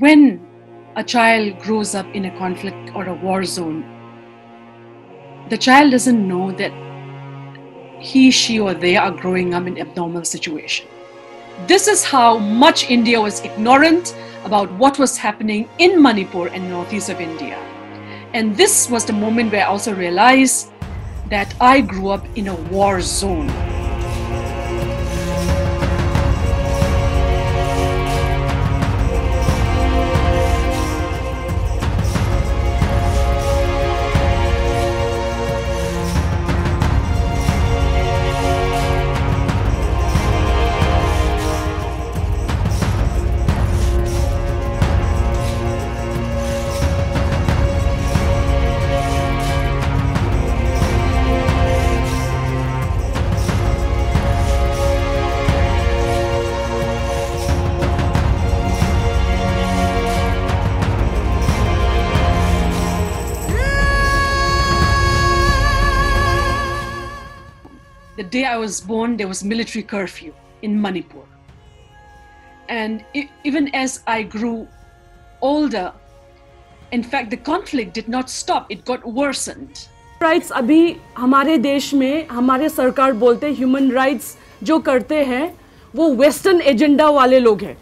when a child grows up in a conflict or a war zone, the child doesn't know that he, she, or they are growing up in abnormal situation. This is how much India was ignorant about what was happening in Manipur and northeast of India. And this was the moment where I also realized that I grew up in a war zone. the day I was born, there was military curfew in Manipur. And e- even as I grew older, in fact, the conflict did not stop, it got worsened. Rights अभी हमारे देश में हमारे सरकार बोलते हैं human rights जो करते हैं वो वेस्टर्न एजेंडा वाले लोग हैं